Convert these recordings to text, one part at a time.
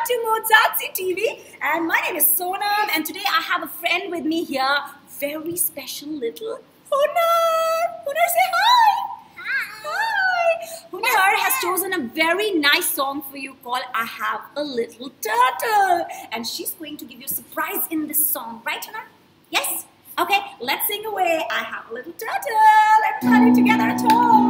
back to Mozartsy TV and my name is Sonam and today I have a friend with me here, very special little Hunar. Hunar say hi. Hi. Hunar has chosen a very nice song for you called I Have a Little Turtle and she's going to give you a surprise in this song, right Hunar? Yes? Okay, let's sing away. I have a little turtle. Everybody together at home.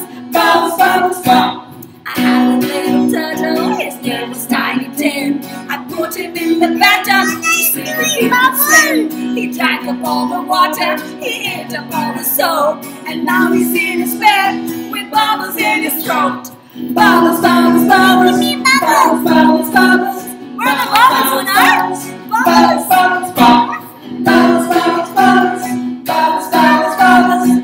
letter. He drank up all the water. He ate up all the soap. And now he's in his bed with bubbles in his throat. Bubbles, bubbles, bubbles. Bubbles, bubbles, bubbles. Where are the bubbles, Bubbles, bubbles, bubbles. Bubbles, bubbles, bubbles. Bubbles, bubbles, bubbles.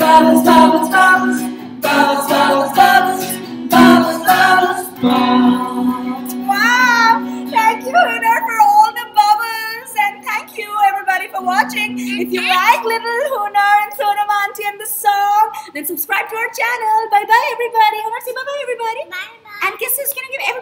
Bounce, bounce, bounce, bounce, bounce, bounce, bounce, bounce, bounce. Wow! Thank you, Hunar, for all the bubbles, and thank you, everybody, for watching. If you like Little Hunar and Sonam Auntie and the song, then subscribe to our channel. Bye bye, everybody. Say bye bye, everybody. Bye bye. And kisses. Can I give everybody